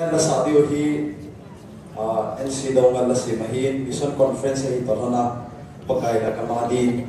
sa adio hi uh, NC daw nga lasi mahin vision conference hi to na pagkay na kamadi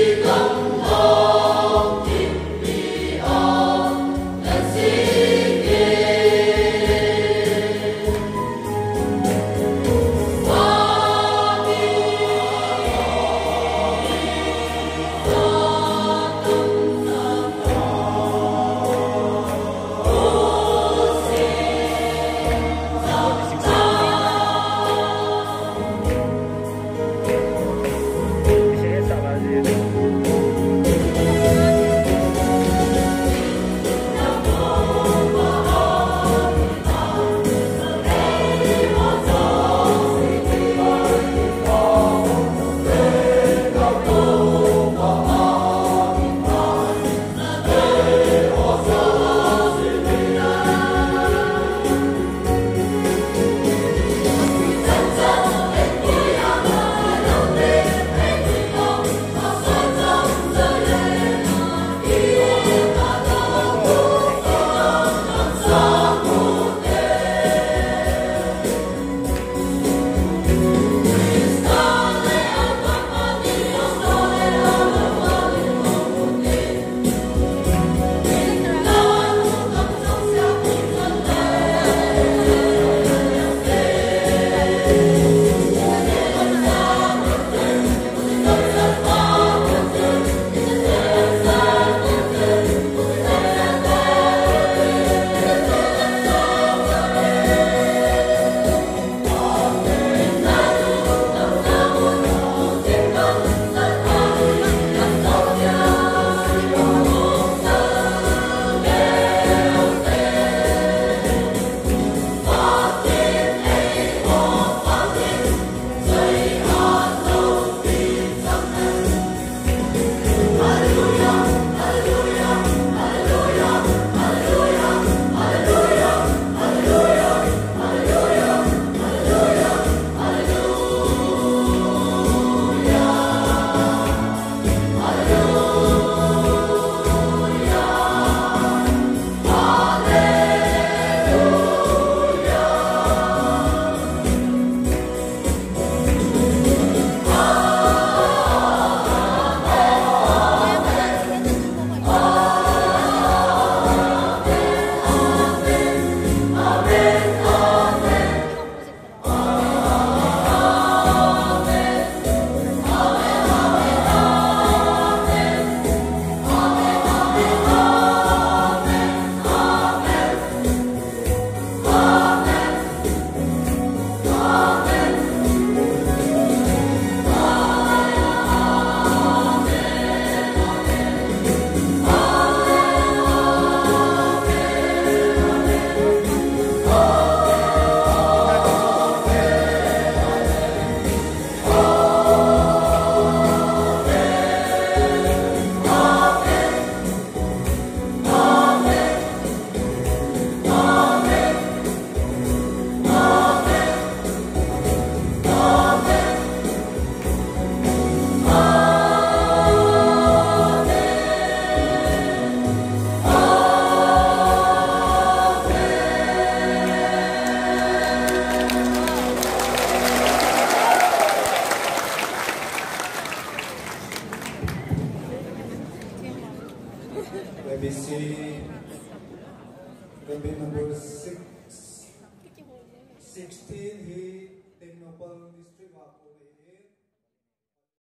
Con. Let me see. Let me number six, 16 here.